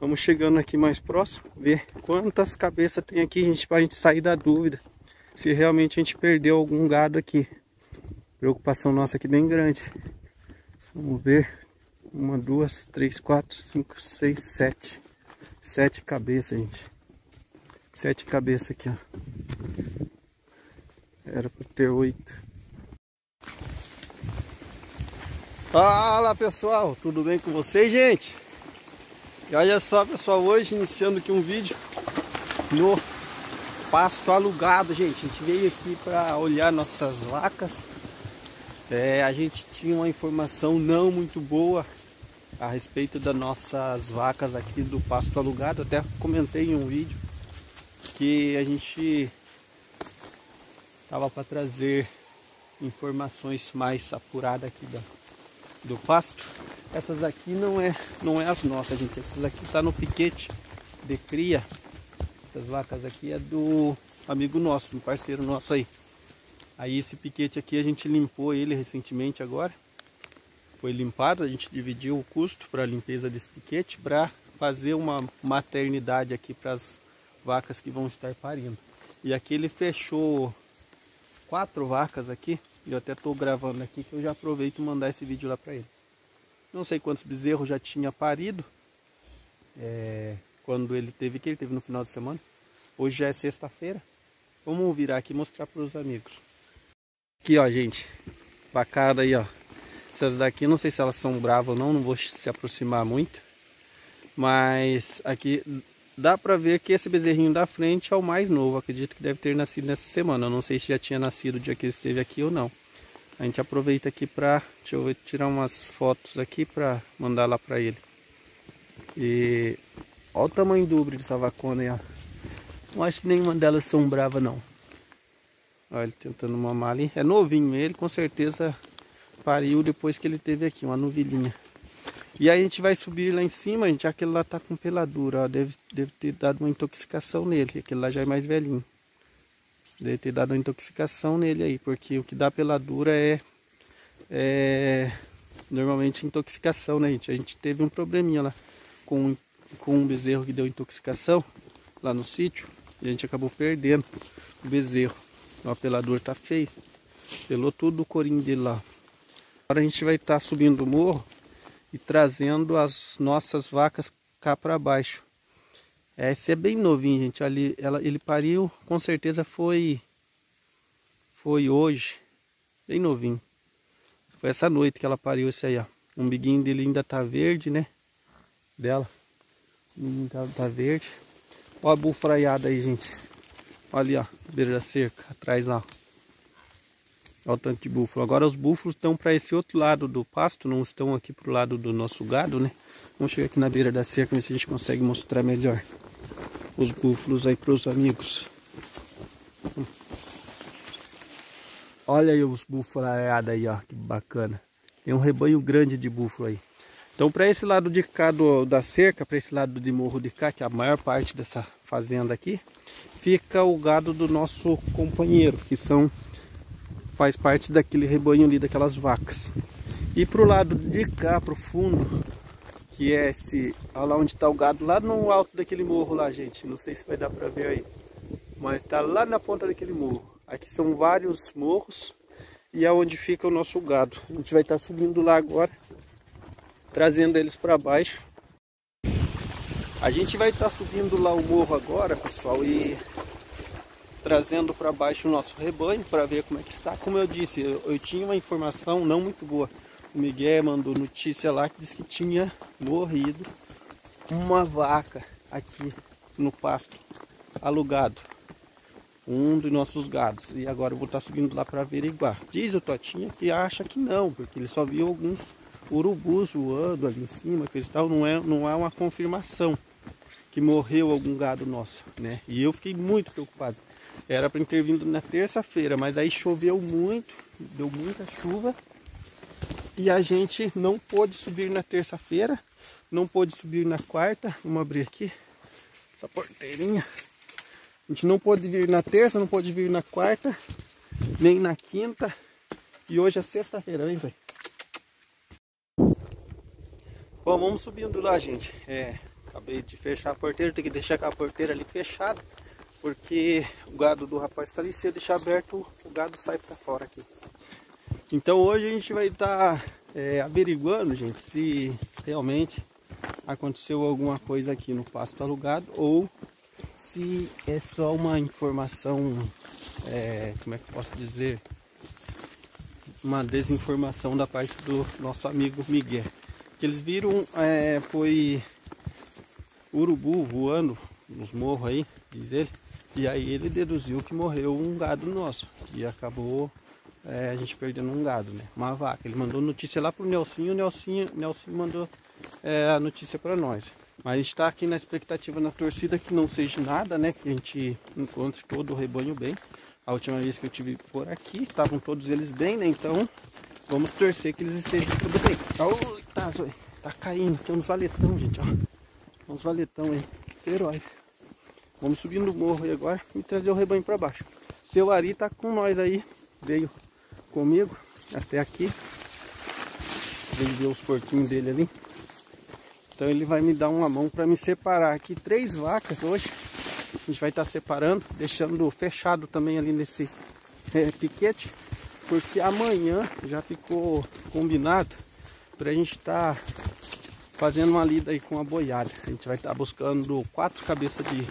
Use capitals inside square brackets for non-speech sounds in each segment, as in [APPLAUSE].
Vamos chegando aqui mais próximo, ver quantas cabeças tem aqui, gente, pra gente sair da dúvida. Se realmente a gente perdeu algum gado aqui. Preocupação nossa aqui bem grande. Vamos ver. Uma, duas, três, quatro, cinco, seis, sete. Sete cabeças, gente. Sete cabeças aqui, ó. Era para ter oito. Fala pessoal, tudo bem com vocês, gente? E olha só pessoal, hoje iniciando aqui um vídeo no pasto alugado, gente. A gente veio aqui para olhar nossas vacas. É, a gente tinha uma informação não muito boa a respeito das nossas vacas aqui do pasto alugado. Até comentei em um vídeo que a gente tava para trazer informações mais apuradas aqui da, do pasto. Essas aqui não é, não é as nossas, gente. Essas aqui tá no piquete de cria. Essas vacas aqui é do amigo nosso, um parceiro nosso aí. Aí esse piquete aqui a gente limpou ele recentemente agora. Foi limpado, a gente dividiu o custo para a limpeza desse piquete para fazer uma maternidade aqui para as vacas que vão estar parindo. E aqui ele fechou quatro vacas aqui. Eu até estou gravando aqui que eu já aproveito mandar esse vídeo lá para ele. Não sei quantos bezerros já tinha parido. É, quando ele teve aqui, ele teve no final de semana. Hoje já é sexta-feira. Vamos virar aqui e mostrar para os amigos. Aqui, ó, gente. Bacana aí, ó. Essas daqui, não sei se elas são bravas ou não, não vou se aproximar muito. Mas aqui dá para ver que esse bezerrinho da frente é o mais novo. Acredito que deve ter nascido nessa semana. Eu não sei se já tinha nascido o dia que ele esteve aqui ou não. A gente aproveita aqui para, deixa eu tirar umas fotos aqui para mandar lá para ele. E olha o tamanho do ubre dessa vacona aí, ó. Não acho que nenhuma delas são bravas não. Olha ele tentando mamar ali. É novinho ele, com certeza pariu depois que ele teve aqui, uma novilhinha. E aí a gente vai subir lá em cima, gente, aquele lá tá com peladura, ó. Deve, deve ter dado uma intoxicação nele, aquele lá já é mais velhinho. Deve ter dado uma intoxicação nele aí, porque o que dá peladura é, é normalmente intoxicação, né, gente? A gente teve um probleminha lá com, com um bezerro que deu intoxicação lá no sítio a gente acabou perdendo o bezerro. O pelador tá feio. Pelou tudo o corinho dele lá. Agora a gente vai estar tá subindo o morro e trazendo as nossas vacas cá para baixo. É, esse é bem novinho, gente. Ali, ela, ele pariu, com certeza foi foi hoje, bem novinho. Foi essa noite que ela pariu esse aí, ó. O umbiguinho dele ainda tá verde, né? Dela. Ainda tá verde. Ó a bufraiada aí, gente. Olha ali, ó, beira da cerca, atrás lá. Olha o tanto de búfalo. Agora os búfalos estão para esse outro lado do pasto, não estão aqui pro lado do nosso gado, né? Vamos chegar aqui na beira da cerca, ver se a gente consegue mostrar melhor os búfalos aí para os amigos. Olha aí os búfalos aí, ó, que bacana. Tem um rebanho grande de búfalo aí. Então para esse lado de cá do, da cerca, para esse lado de morro de cá, que é a maior parte dessa fazenda aqui, fica o gado do nosso companheiro, que são faz parte daquele rebanho ali, daquelas vacas. E pro lado de cá, pro fundo, que é esse, olha lá onde está o gado, lá no alto daquele morro lá, gente. Não sei se vai dar para ver aí, mas está lá na ponta daquele morro. Aqui são vários morros e é onde fica o nosso gado. A gente vai estar tá subindo lá agora, trazendo eles para baixo. A gente vai estar tá subindo lá o morro agora, pessoal, e trazendo para baixo o nosso rebanho para ver como é que está. Como eu disse, eu, eu, tinha uma informação não muito boa. O Miguel mandou notícia lá que disse que tinha morrido uma vaca aqui no pasto alugado. Um dos nossos gados. E agora eu vou estar tá subindo lá para averiguar. Diz o Totinha que acha que não, porque ele só viu alguns urubus voando ali em cima, que tal, não é, não é uma confirmação que morreu algum gado nosso, né? E eu fiquei muito preocupado. Era para ter vindo na terça-feira, mas aí choveu muito, deu muita chuva. E a gente não pôde subir na terça-feira, não pôde subir na quarta. Vamos abrir aqui essa porteirinha. A gente não pôde vir na terça, não pôde vir na quarta, nem na quinta. E hoje é sexta-feira, hein, velho? Bom, vamos subindo lá, gente. É, acabei de fechar a porteira, tem que deixar a porteira ali fechada, porque o gado do rapaz está ali, se eu deixar aberto, o gado sai para fora aqui. Então hoje a gente vai estar tá, é, averiguando, gente, se realmente aconteceu alguma coisa aqui no pasto alugado ou se é só uma informação, é, como é que eu posso dizer, uma desinformação da parte do nosso amigo Miguel. Que eles viram é, foi urubu voando nos morros aí, diz ele, e aí ele deduziu que morreu um gado nosso, e acabou é, a gente perdendo um gado, né? Uma vaca. Ele mandou notícia lá pro Nelson e o Nelson, Nelson mandou é, a notícia para nós. Mas a gente está aqui na expectativa, na torcida, que não seja nada, né? Que a gente encontre todo o rebanho bem. A última vez que eu tive por aqui, estavam todos eles bem, né? Então, vamos torcer que eles estejam tudo bem. Ui, tá, tá caindo, tem uns valetão, gente, ó. Uns valetão aí, feroz. Vamos subir no morro aí agora e trazer o rebanho para baixo. Seu Ari tá com nós aí, veio comigo até aqui. Ver os porquinhos dele ali. Então ele vai me dar uma mão para me separar aqui três vacas hoje. A gente vai estar tá separando, deixando fechado também ali nesse é, piquete. Porque amanhã já ficou combinado para a gente estar tá fazendo uma lida aí com a boiada. A gente vai estar tá buscando quatro cabeças de,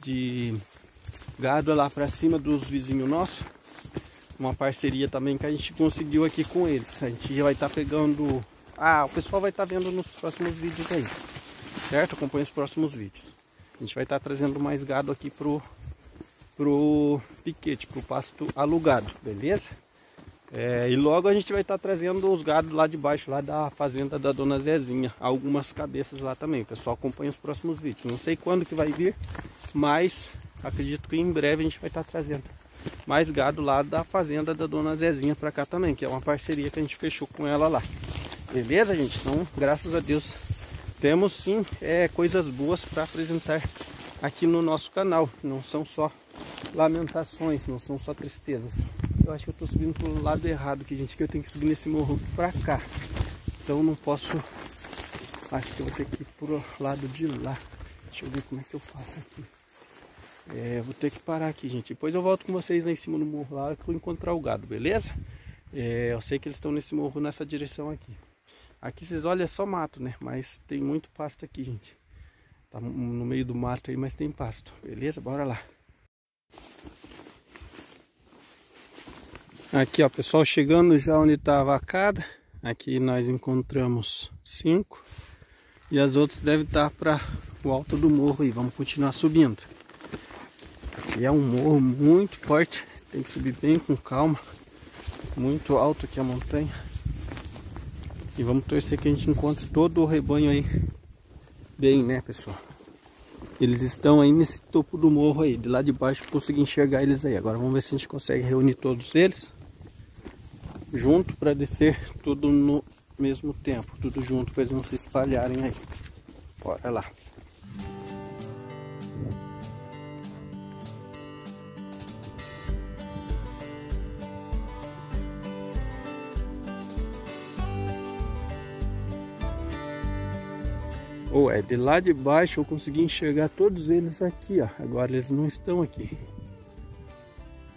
de gado lá para cima dos vizinhos nossos uma parceria também que a gente conseguiu aqui com eles. A gente vai estar tá pegando... Ah, o pessoal vai estar tá vendo nos próximos vídeos aí, certo? Acompanhe os próximos vídeos. A gente vai estar tá trazendo mais gado aqui pro, pro piquete, pro pasto alugado, beleza? É, e logo a gente vai estar tá trazendo os gados lá de baixo, lá da fazenda da Dona Zezinha. Algumas cabeças lá também. O pessoal acompanha os próximos vídeos. Não sei quando que vai vir, mas acredito que em breve a gente vai estar tá trazendo mais gado lá da fazenda da dona Zezinha para cá também, que é uma parceria que a gente fechou com ela lá. Beleza, gente? Então, graças a Deus, temos sim é, coisas boas para apresentar aqui no nosso canal. Não são só lamentações, não são só tristezas. Eu acho que eu estou subindo pro lado errado aqui, gente, que eu tenho que subir nesse morro para cá. Então não posso... Acho que eu vou ter que ir pro lado de lá. Deixa eu ver como é que eu faço aqui. É, vou ter que parar aqui, gente. Depois eu volto com vocês lá em cima no morro lá que eu encontrar o gado, beleza? É, eu sei que eles estão nesse morro, nessa direção aqui. Aqui vocês olham é só mato, né? Mas tem muito pasto aqui, gente. Tá no meio do mato aí, mas tem pasto. Beleza? Bora lá. Aqui, ó, pessoal, chegando já onde tá a vacada. Aqui nós encontramos cinco. E as outras devem estar para o alto do morro aí. Vamos continuar subindo. E é um morro muito forte, tem que subir bem com calma. Muito alto aqui a montanha. E vamos torcer que a gente encontre todo o rebanho aí bem, né, pessoal? Eles estão aí nesse topo do morro aí, de lá de baixo consegui enxergar eles aí. Agora vamos ver se a gente consegue reunir todos eles junto para descer tudo no mesmo tempo, tudo junto para eles não se espalharem aí. Bora lá. Ou é de lá de baixo eu consegui enxergar todos eles aqui, ó. Agora eles não estão aqui.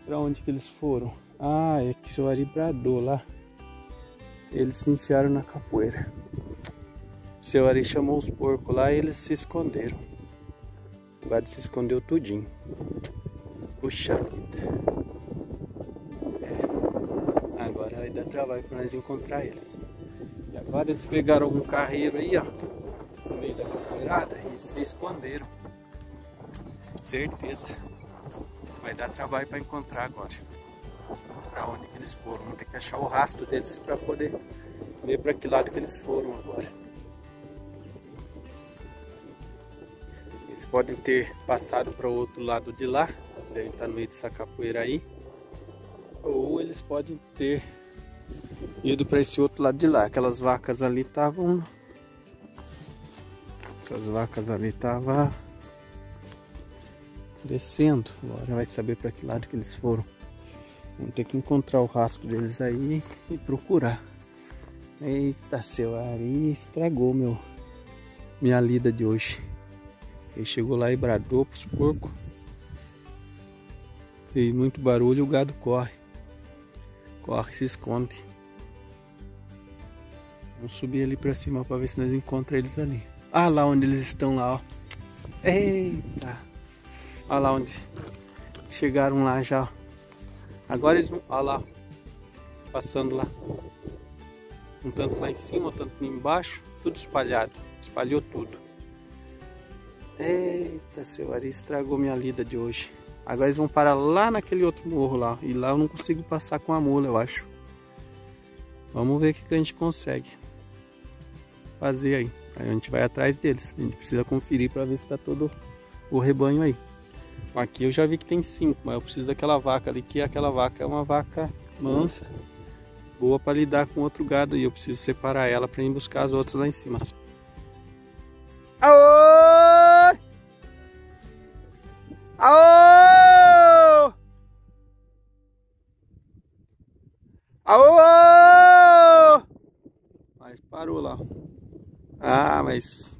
Para onde que eles foram? Ah, é que seu Ari bradou lá. Eles se enfiaram na capoeira. Seu Ari chamou os porcos lá e eles se esconderam. O se escondeu tudinho. Puxa vida. É. Agora vai dar trabalho para nós encontrar eles. E agora eles pegaram algum carreiro aí, ó e se esconderam. Certeza. Vai dar trabalho para encontrar agora. Para onde que eles foram. Vamos ter que achar o rastro deles para poder ver para que lado que eles foram agora. Eles podem ter passado para o outro lado de lá, deve estar no meio dessa capoeira aí. Ou eles podem ter ido para esse outro lado de lá. Aquelas vacas ali estavam essas vacas ali estavam descendo. Agora vai saber para que lado que eles foram. Vamos ter que encontrar o rastro deles aí e procurar. Eita, seu Ari estragou meu minha lida de hoje. Ele chegou lá e bradou pros porcos. Fez muito barulho o gado corre. Corre, se esconde. Vamos subir ali pra cima pra ver se nós encontramos eles ali. Ah, lá onde eles estão lá, ó. Eita! Olha lá onde chegaram lá já. Agora eles vão. Olha lá. Passando lá. Um tanto lá em cima, um tanto lá embaixo. Tudo espalhado. Espalhou tudo. Eita, seu Ari estragou minha lida de hoje. Agora eles vão parar lá naquele outro morro lá. E lá eu não consigo passar com a mula, eu acho. Vamos ver o que a gente consegue fazer aí. Aí a gente vai atrás deles. A gente precisa conferir para ver se está todo o rebanho aí. Aqui eu já vi que tem cinco, mas eu preciso daquela vaca ali, que aquela vaca é uma vaca mansa, boa para lidar com outro gado e eu preciso separar ela para ir buscar as outras lá em cima. Aô! Aô! Aô! Mas parou lá. Ah, mas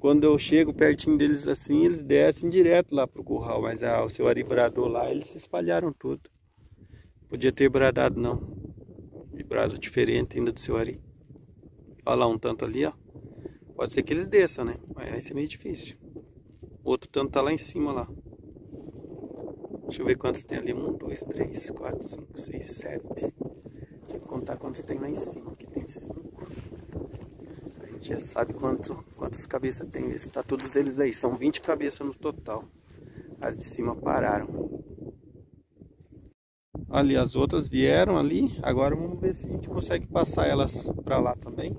quando eu chego pertinho deles assim, eles descem direto lá pro curral. Mas ah, o seu Ari bradou lá, eles se espalharam tudo. Podia ter bradado não. Vibrado diferente ainda do seu Ari. Olha lá um tanto ali, ó. Pode ser que eles desçam, né? Mas vai ser meio difícil. Outro tanto tá lá em cima lá. Deixa eu ver quantos tem ali. Um, dois, três, quatro, cinco, seis, sete. Tinha que contar quantos tem lá em cima. Aqui tem cinco gente já sabe quanto, quantas cabeças tem. Está todos eles aí. São 20 cabeças no total. As de cima pararam. Ali as outras vieram ali. Agora vamos ver se a gente consegue passar elas para lá também.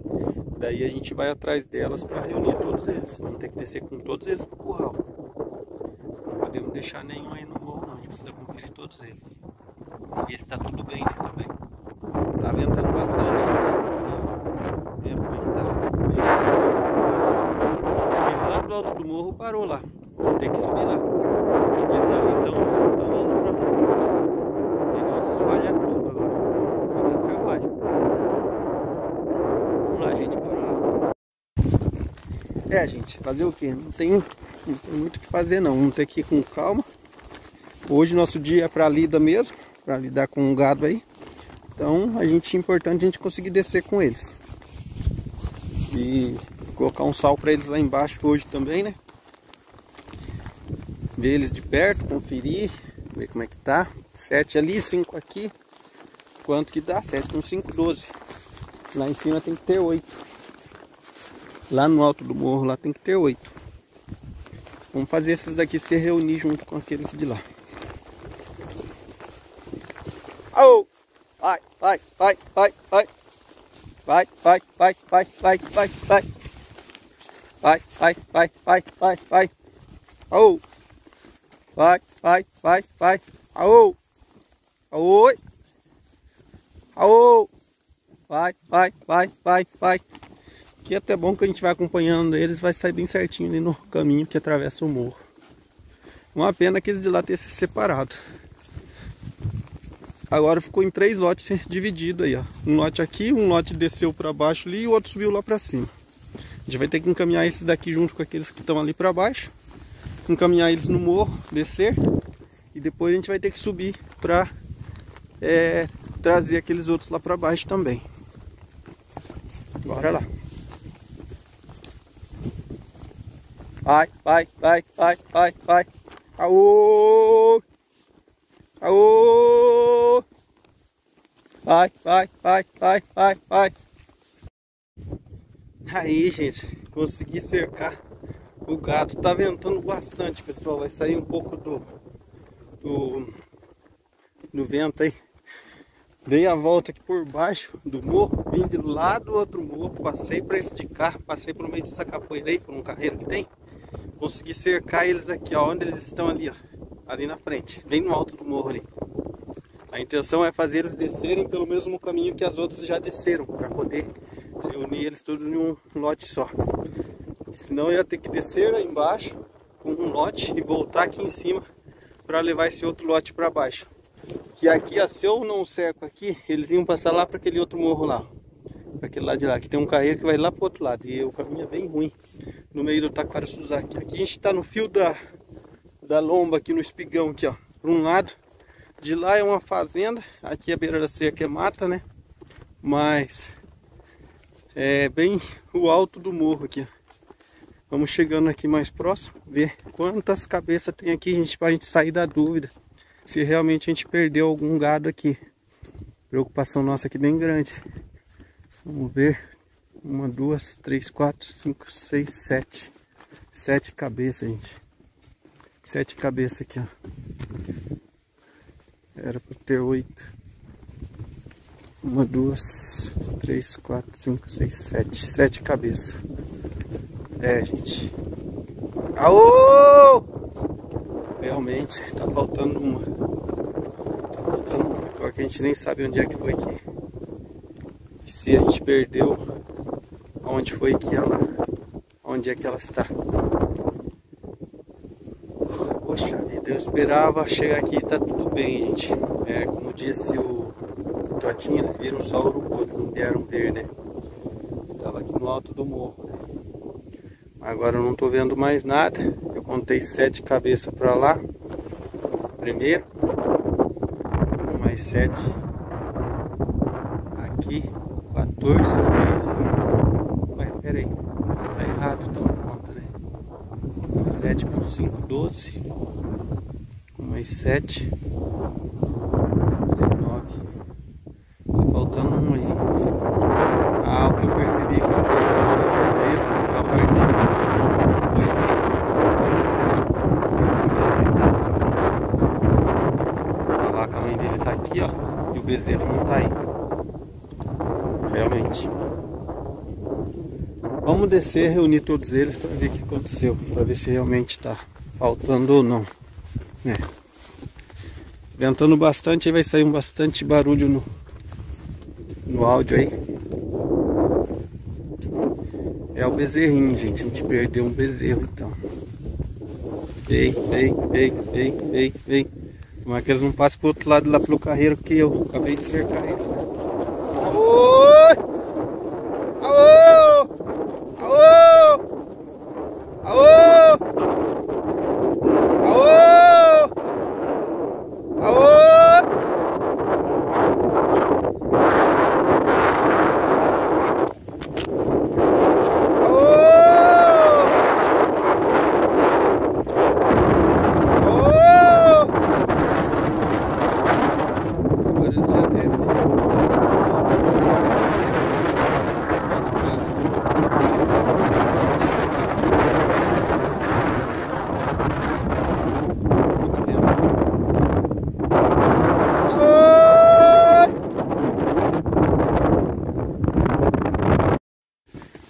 Daí a gente vai atrás delas para reunir todos eles. Vamos ter que descer com todos eles pro curral. Não podemos deixar nenhum aí no morro não. A gente precisa conferir todos eles. Ver se está tudo bem né, também. Tá ventando bastante. Gente. Tempo como é que tá lá do alto do morro parou lá. Ter que subir lá. Eles estão indo pra lá. Eles vão se espalhar tudo agora. Vai dar trabalho. Vamos lá, gente, bora. É, gente, fazer o que? Não tem, não tem muito o que fazer não. Vamos ter que ir com calma. Hoje nosso dia é para lida mesmo, para lidar com o gado aí. Então a gente é importante a gente conseguir descer com eles. E colocar um sal para eles lá embaixo hoje também, né? Ver eles de perto, conferir, ver como é que tá. 7 ali, 5 aqui. Quanto que dá? 7 com 5, 12. Lá em cima tem que ter 8. Lá no alto do morro lá tem que ter 8. Vamos fazer esses daqui se reunir junto com aqueles de lá. Oh! Vai, vai, vai, vai, vai. Vai, vai, vai, vai, vai, vai, vai. Vai, vai, vai, vai, vai, vai. Au. Vai, vai, vai, vai. Au. Oi. Au. Vai, vai, vai, vai, vai. Aqui é até bom que a gente vai acompanhando eles, vai sair bem certinho ali no caminho que atravessa o morro. Uma pena que eles de lá tenham se separado. Agora ficou em três lotes dividido aí, ó. Um lote aqui, um lote desceu para baixo ali e o outro subiu lá para cima. A gente vai ter que encaminhar esses daqui junto com aqueles que estão ali para baixo. Encaminhar eles no morro, descer. E depois a gente vai ter que subir para é, trazer aqueles outros lá para baixo também. Bora lá. Vai, vai, vai, vai, vai, vai. Aô! Aô! Vai, vai, vai, vai, vai, vai. Aí, gente, consegui cercar o gado. Tá ventando bastante, pessoal. Vai sair um pouco do, do, do vento aí. Dei a volta aqui por baixo do morro, vim de lá do outro morro, passei para esse de carro, passei por meio dessa capoeira aí, por um carreiro que tem. Consegui cercar eles aqui, ó, onde eles estão ali, ó ali na frente, bem no alto do morro ali. A intenção é fazer eles descerem pelo mesmo caminho que as outras já desceram, para poder reunir eles todos em um lote só. Senão eu ia ter que descer lá embaixo com um lote e voltar aqui em cima para levar esse outro lote para baixo. Que aqui, se eu não cerco aqui, eles iam passar lá para aquele outro morro lá. Para aquele lado de lá, que tem um carreiro que vai lá para o outro lado. E o caminho é bem ruim. no meio do Taquaraçuzaki. Aqui a gente está no fio da, da lomba, aqui no espigão, aqui ó. Por um lado, de lá é uma fazenda, aqui a beira da cerca é mata, né? Mas é bem o alto do morro aqui. Vamos chegando aqui mais próximo, ver quantas cabeças tem aqui, gente, pra gente sair da dúvida. Se realmente a gente perdeu algum gado aqui. Preocupação nossa aqui bem grande. Vamos ver. Uma, duas, três, quatro, cinco, seis, sete. Sete cabeças, gente. Sete cabeças aqui, ó. Era para ter oito. Uma, duas, três, quatro, cinco, seis, sete. Sete cabeças. É, gente. Aô! Realmente, tá faltando uma. Tá faltando uma. Agora que a gente nem sabe onde é que foi aqui. E se a gente perdeu, onde foi que ela. Onde é que ela está. Poxa vida, eu esperava chegar aqui e tá tudo bem, gente. É, como disse o Totinho, eles viram só urubu, eles não vieram ver, né? Tava aqui no alto do morro. Agora eu não tô vendo mais nada. Eu contei sete cabeças para lá. Primeiro. Mais sete. Aqui. 14 mais 5. Ué, peraí. Tá errado então a conta, né? 7 com 5, 12. Com mais 7. 19. Tá faltando um aí. Ah, o que eu percebi que tá faltando a parte A vaca a mãe dele tá aqui, ó. E o bezerro não tá aí. Realmente. Vamos descer, reunir todos eles para ver o que aconteceu, para ver se realmente está faltando ou não. É. Ventando bastante, aí vai sair um bastante barulho no, no áudio aí. É o bezerrinho, gente. A gente perdeu um bezerro, então. Vem, vem, vem, vem, vem, vem. Como é que eles não passam pro outro lado lá pelo carreiro que eu acabei de cercar eles. Né?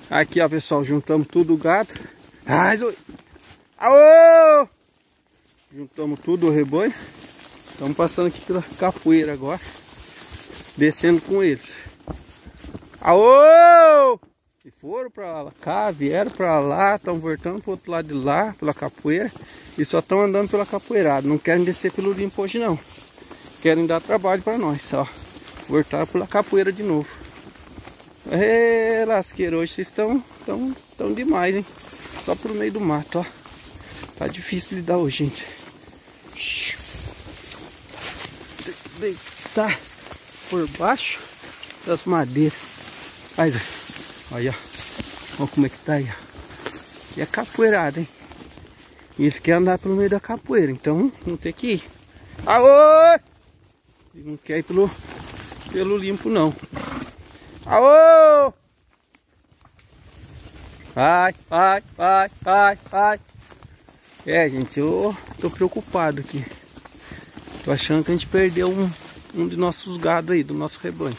Aqui, ó, pessoal, juntamos tudo o gado. Ai, Aô! Juntamos tudo o rebanho. Estamos passando aqui pela capoeira agora. Descendo com eles. Aô! E foram pra cá, vieram pra lá, estão voltando pro outro lado de lá, pela capoeira. E só estão andando pela capoeirada. Não querem descer pelo limpo hoje não. Querem dar trabalho para nós, ó. Voltar pela capoeira de novo. É, lasqueiro, hoje vocês estão tão, tão demais, hein? Só pro meio do mato, ó. Tá difícil lidar hoje, gente. Deitar por baixo das madeiras. Aí, olha, ó. como é que tá aí, ó. E é capoeirada, hein? E eles querem andar pelo meio da capoeira, então não tem que ir. Aô! Não quer ir pelo, pelo limpo, não. Aô! Vai, vai, vai, vai, vai. É, gente, eu tô preocupado aqui. Tô achando que a gente perdeu um, um de nossos gados aí, do nosso rebanho.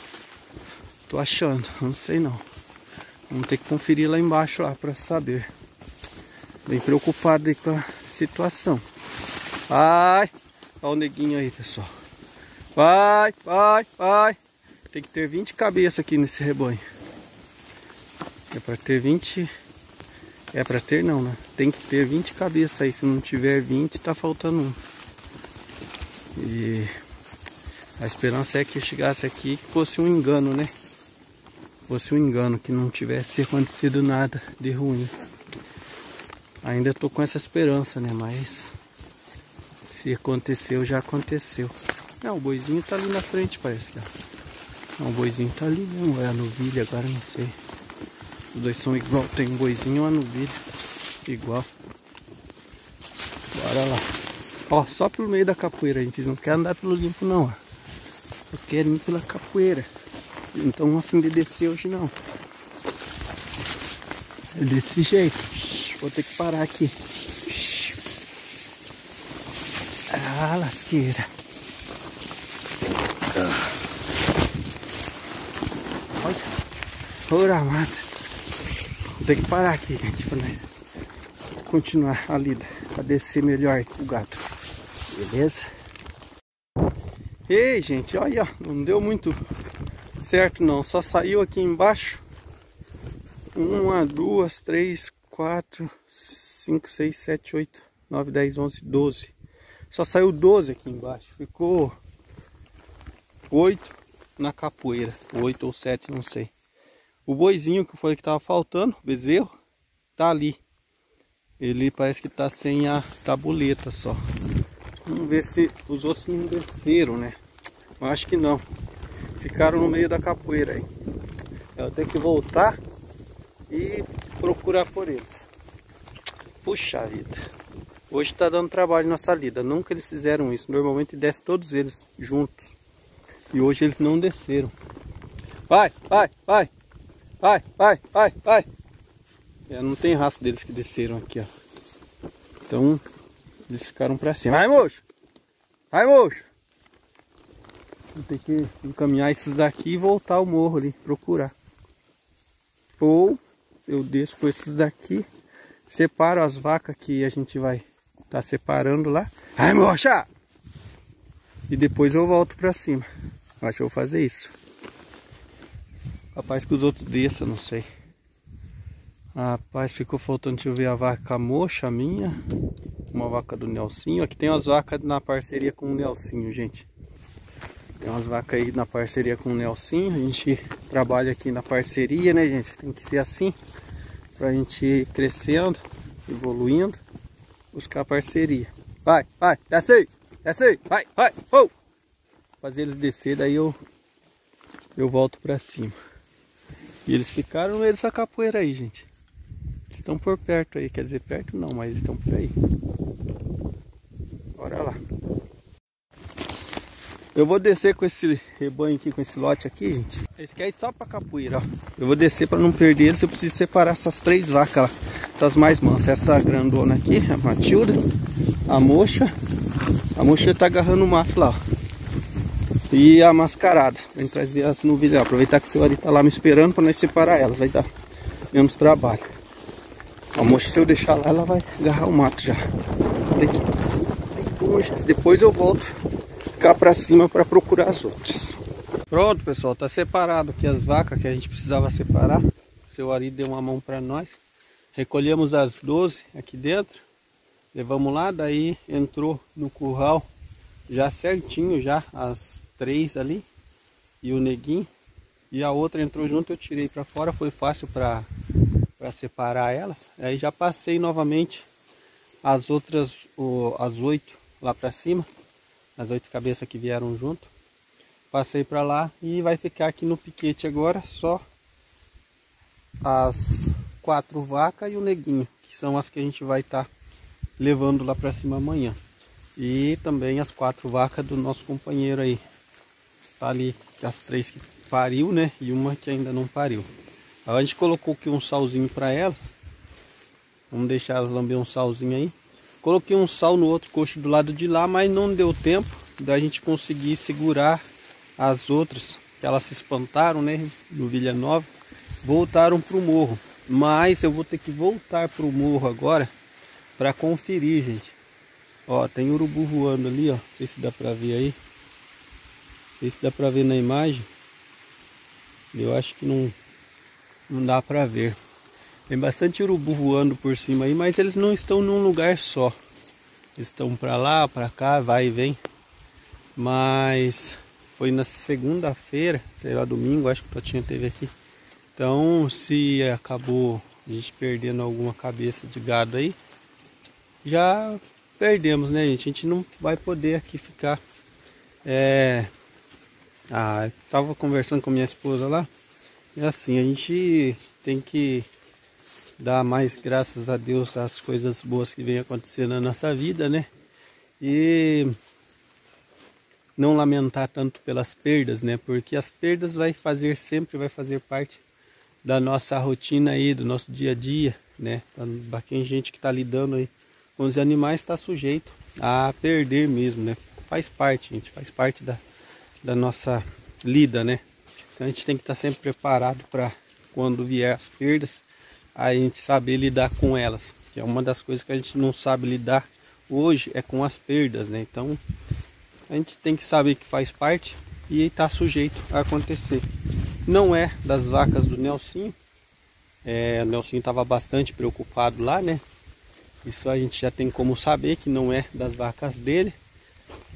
Tô achando, não sei não. Vamos ter que conferir lá embaixo lá para saber. Bem preocupado aí com a situação. Vai! Olha o neguinho aí, pessoal. Vai, vai, vai. Tem que ter 20 cabeças aqui nesse rebanho. É para ter 20. É para ter não, né? Tem que ter 20 cabeças aí. Se não tiver 20, tá faltando um. E a esperança é que chegasse aqui que fosse um engano, né? Fosse um engano, que não tivesse acontecido nada de ruim. Ainda tô com essa esperança, né? Mas se aconteceu, já aconteceu. Não, o boizinho tá ali na frente, parece que. O boizinho tá ali, não é a novilha, agora não sei. Os dois são igual, tem um boizinho e uma novilha. Igual. Bora lá. Ó, só pelo meio da capoeira, gente não quer andar pelo limpo não, ó. Eu quero ir pela capoeira. Então a fim de descer hoje não. É desse jeito. Vou ter que parar aqui. Ah, lasqueira. Ora, mata. Vou ter que parar aqui, gente, pra nós continuar a lida. Pra descer melhor o gato. Beleza? Ei, gente, olha, não deu muito certo não. Só saiu aqui embaixo. Uma, duas, três, quatro, cinco, seis, sete, oito, nove, dez, onze, doze. Só saiu doze aqui embaixo. Ficou oito na capoeira. Oito ou sete, não sei. O boizinho que foi que tava faltando, bezerro, tá ali. Ele parece que tá sem a tabuleta só. Vamos ver se os outros não desceram, né? Eu acho que não. Ficaram no meio da capoeira aí. Eu ter que voltar e procurar por eles. Puxa vida. Hoje tá dando trabalho nossa lida. Nunca eles fizeram isso. Normalmente desce todos eles juntos. E hoje eles não desceram. Vai, vai, vai. Vai, vai, vai, vai. É, não tem raça deles que desceram aqui, ó. Então, eles ficaram pra cima. Vai, moço! Vai, moço! Vou ter que encaminhar esses daqui e voltar ao morro ali, procurar. Ou eu desço com esses daqui, separo as vacas que a gente vai estar tá separando lá. Vai, mocha! E depois eu volto pra cima. Acho que eu vou fazer isso. Capaz que os outros desçam, não sei. Rapaz, ficou faltando, deixa eu ver a vaca mocha minha. Uma vaca do Nelsinho. Aqui tem umas vacas na parceria com o Nelsinho, gente. Tem umas vacas aí na parceria com o Nelsinho. A gente trabalha aqui na parceria, né, gente? Tem que ser assim. Pra gente ir crescendo, evoluindo. Buscar parceria. Vai, vai, desce aí. Desce aí. Vai, vai. Oh! Fazer eles descer, daí eu, eu volto pra cima. E eles ficaram no meio dessa capoeira aí, gente. Estão por perto aí, quer dizer, perto não, mas estão por aí. Bora lá. Eu vou descer com esse rebanho aqui, com esse lote aqui, gente. Esse aqui é só pra capoeira, ó. Eu vou descer para não perder eles, eu preciso separar essas três vacas lá. Essas mais mansas. Essa grandona aqui, a Matilda, a mocha. A mocha tá agarrando o mato lá, ó. E a mascarada. Vem trazer as nuvens, Aproveitar que o senhor tá lá me esperando para nós separar elas. Vai dar menos trabalho. A mocha, se eu deixar lá, ela vai agarrar o mato já. Depois eu volto cá para cima para procurar as outras. Pronto, pessoal, tá separado aqui as vacas que a gente precisava separar. O seu Ari deu uma mão para nós. Recolhemos as 12 aqui dentro. Levamos lá, daí entrou no curral já certinho já as três ali e o neguinho. E a outra entrou junto, eu tirei para fora, foi fácil para para separar elas. Aí já passei novamente as outras, o, as oito lá para cima, as oito cabeças que vieram junto. Passei para lá e vai ficar aqui no piquete agora só as quatro vacas e o neguinho, que são as que a gente vai estar tá levando lá para cima amanhã. E também as quatro vacas do nosso companheiro aí. Tá ali as três que pariu, né? E uma que ainda não pariu. A gente colocou aqui um salzinho para elas. Vamos deixar elas lamber um salzinho aí. Coloquei um sal no outro coxo do lado de lá, mas não deu tempo da gente conseguir segurar as outras. Que elas se espantaram, né? No Vilha Nova. Voltaram para o morro. Mas eu vou ter que voltar para o morro agora para conferir, gente. Ó, tem urubu voando ali, ó. Não sei se dá para ver aí. Não sei se dá para ver na imagem. Eu acho que não, não dá para ver. Tem bastante urubu voando por cima aí, mas eles não estão num lugar só. Eles estão para lá, para cá, vai e vem. Mas foi na segunda-feira, sei lá, domingo, acho que o Totinho teve aqui. Então, se acabou a gente perdendo alguma cabeça de gado aí, já perdemos, né, gente? A gente não vai poder aqui ficar. É... Ah, eu tava conversando com minha esposa lá. E assim, a gente tem que dar mais graças a Deus às coisas boas que vem acontecendo na nossa vida, né? E não lamentar tanto pelas perdas, né? Porque as perdas vai fazer sempre vai fazer parte da nossa rotina aí, do nosso dia a dia, né? Para quem gente que está lidando aí com os animais está sujeito a perder mesmo, né? Faz parte, gente, faz parte da, da nossa lida, né? Então a gente tem que estar tá sempre preparado para quando vier as perdas, a gente saber lidar com elas. Que é uma das coisas que a gente não sabe lidar hoje é com as perdas, né? Então a gente tem que saber que faz parte e está sujeito a acontecer. Não é das vacas do Nelsinho. É, o Nelsinho estava bastante preocupado lá, né? Isso a gente já tem como saber que não é das vacas dele.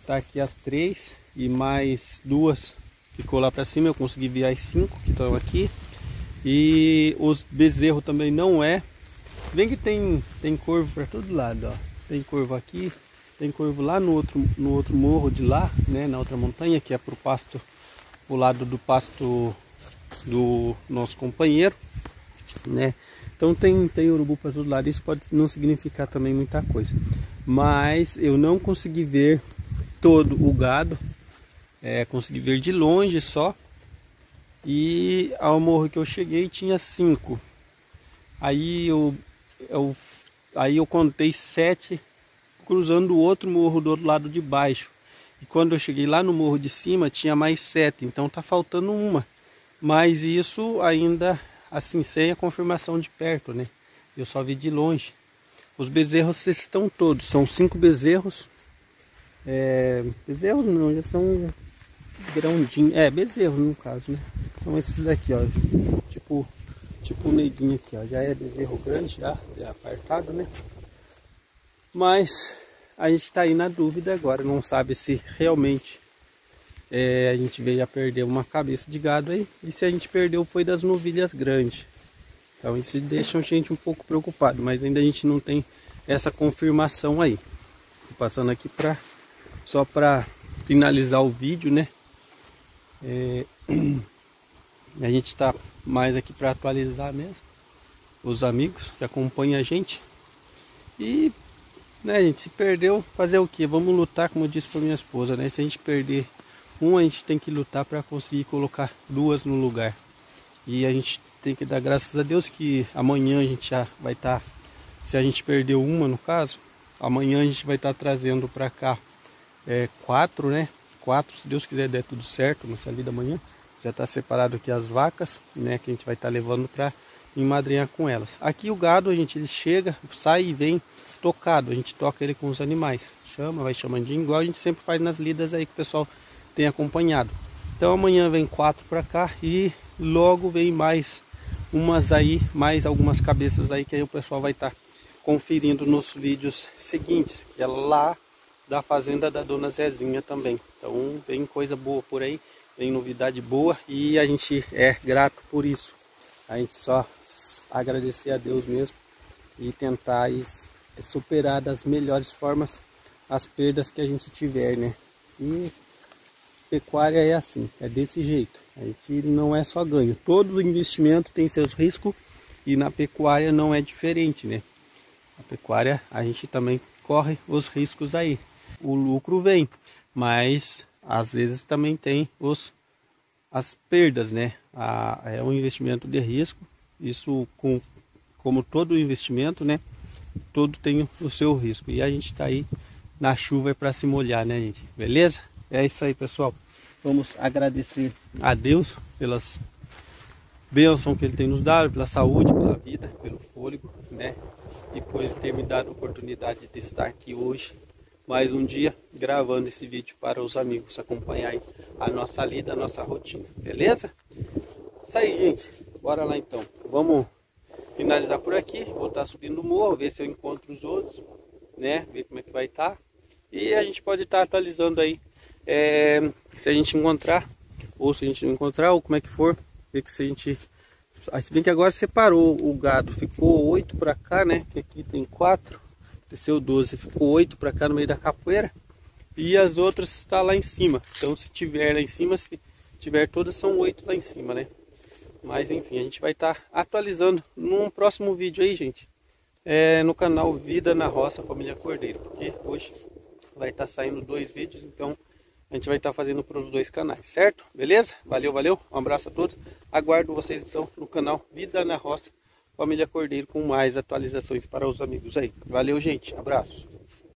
Tá aqui as três e mais duas ficou lá para cima. Eu consegui ver as cinco que estão aqui. E os bezerros também não é. Bem que tem, tem corvo para todo lado, ó. Tem corvo aqui, tem corvo lá no outro, no outro morro de lá, né, na outra montanha, que é pro pasto, o lado do pasto do nosso companheiro, né? Então tem, tem urubu para todo lado, isso pode não significar também muita coisa. Mas eu não consegui ver todo o gado, é, consegui ver de longe só. E ao morro que eu cheguei tinha cinco. Aí eu, eu, aí eu contei sete cruzando o outro morro do outro lado de baixo. E quando eu cheguei lá no morro de cima, tinha mais sete, então tá faltando uma. Mas isso ainda assim, sem a confirmação de perto, né? Eu só vi de longe. Os bezerros estão todos, são cinco bezerros. É, bezerros não, já são grãodinhos. É, bezerros no caso, né? São esses daqui, ó. Tipo, tipo o neguinho aqui, ó. Já é bezerro grande, já, já apartado, né? Mas a gente está aí na dúvida agora, não sabe se realmente é, a gente veio a perder uma cabeça de gado aí e se a gente perdeu foi das novilhas grandes. Então isso deixa a gente um pouco preocupado, mas ainda a gente não tem essa confirmação aí. Tô passando aqui para só para finalizar o vídeo, né? É, [CLEARS THROAT] a gente está mais aqui para atualizar mesmo os amigos que acompanham a gente e né, gente, se perdeu, fazer o que? Vamos lutar, como eu disse para minha esposa, né? Se a gente perder um, a gente tem que lutar para conseguir colocar duas no lugar. E a gente tem que dar graças a Deus que amanhã a gente já vai estar, tá, se a gente perdeu uma no caso, amanhã a gente vai estar tá trazendo para cá é, quatro, né? Quatro, se Deus quiser der tudo certo no sair da manhã. Já está separado aqui as vacas, né? Que a gente vai estar tá levando para enmadrinhar com elas. Aqui o gado, a gente ele chega, sai e vem tocado, a gente toca ele com os animais. Chama, vai chamandinho, igual a gente sempre faz nas lidas aí que o pessoal tem acompanhado. Então amanhã vem quatro para cá e logo vem mais umas aí, mais algumas cabeças aí que aí o pessoal vai estar tá conferindo nos vídeos seguintes, que é lá da fazenda da dona Zezinha também. Então vem coisa boa por aí, vem novidade boa e a gente é grato por isso. A gente só agradecer a Deus mesmo e tentar superar das melhores formas as perdas que a gente tiver, né? E pecuária é assim, é desse jeito. A gente não é só ganho. Todo investimento tem seus riscos e na pecuária não é diferente, né? A pecuária a gente também corre os riscos aí. O lucro vem, mas às vezes também tem os as perdas, né? A, é um investimento de risco. Isso com como todo investimento, né? tudo tem o seu risco. E a gente está aí na chuva para se molhar, né, gente? Beleza? É isso aí, pessoal. Vamos agradecer a Deus pelas bênçãos que Ele tem nos dado, pela saúde, pela vida, pelo fôlego, né? E por Ele ter me dado a oportunidade de estar aqui hoje, mais um dia, gravando esse vídeo para os amigos acompanharem a nossa lida, a nossa rotina. Beleza? Isso aí, gente. Bora lá então. Vamos finalizar por aqui, vou estar subindo o morro, ver se eu encontro os outros, né? Ver como é que vai estar. E a gente pode estar atualizando aí, é, se a gente encontrar, ou se a gente não encontrar, ou como é que for, ver que se a gente... Se bem que agora separou o gado, ficou oito para cá, né? Que aqui tem quatro, Desceu 12, ficou 8 para cá no meio da capoeira. E as outras está lá em cima. Então se tiver lá em cima, se tiver todas, são 8 lá em cima, né? Mas enfim, a gente vai estar tá atualizando num próximo vídeo aí, gente. É, no canal Vida na Roça Família Cordeiro. Porque hoje vai estar tá saindo dois vídeos, então a gente vai estar tá fazendo para os dois canais, certo? Beleza? Valeu, valeu. Um abraço a todos. Aguardo vocês então no canal Vida na Roça Família Cordeiro com mais atualizações para os amigos aí. Valeu, gente. Abraços.